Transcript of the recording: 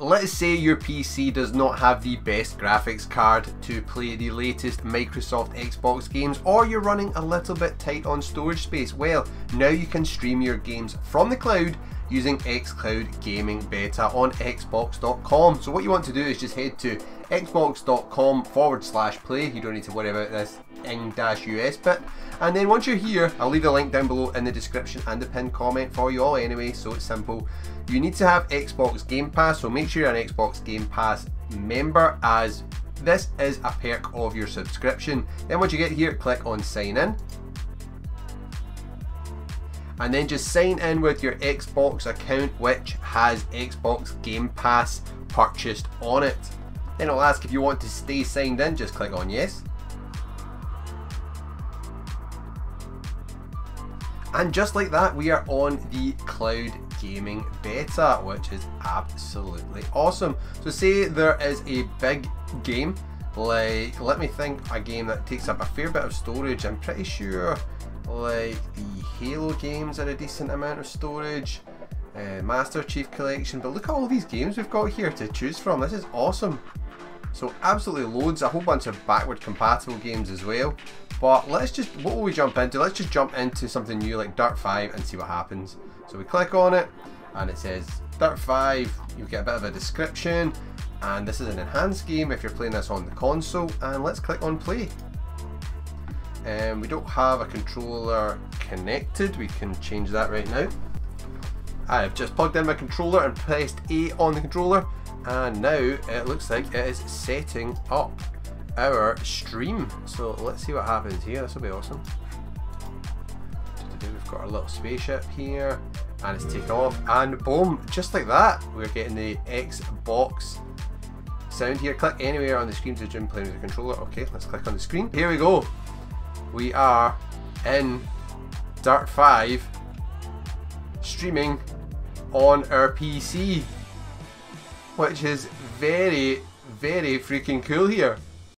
let's say your PC does not have the best graphics card to play the latest Microsoft Xbox games or you're running a little bit tight on storage space. Well, now you can stream your games from the cloud using xCloud Gaming Beta on Xbox.com. So what you want to do is just head to xbox.com forward slash play. You don't need to worry about this en-us bit. And then once you're here, I'll leave the link down below in the description and the pinned comment for you all anyway, so it's simple. You need to have Xbox Game Pass, so make sure you're an Xbox Game Pass member as this is a perk of your subscription. Then once you get here, click on sign in and then just sign in with your Xbox account which has Xbox Game Pass purchased on it. Then it'll ask if you want to stay signed in, just click on yes. And just like that, we are on the cloud gaming beta, which is absolutely awesome. So say there is a big game, like, let me think, a game that takes up a fair bit of storage. I'm pretty sure like the Halo games are a decent amount of storage. Uh, Master Chief Collection, but look at all these games we've got here to choose from. This is awesome. So absolutely loads, a whole bunch of backward compatible games as well. But let's just, what will we jump into? Let's just jump into something new like Dirt 5 and see what happens. So we click on it and it says Dirt 5, you get a bit of a description and this is an enhanced game if you're playing this on the console and let's click on play. And um, we don't have a controller connected, we can change that right now. I've just plugged in my controller and pressed A on the controller and now it looks like it is setting up our stream. So let's see what happens here. This will be awesome. We've got our little spaceship here and it's taken off and boom, just like that, we're getting the Xbox sound here. Click anywhere on the screen to in playing with the controller. Okay, let's click on the screen. Here we go. We are in Dirt 5 streaming on our PC which is very very freaking cool here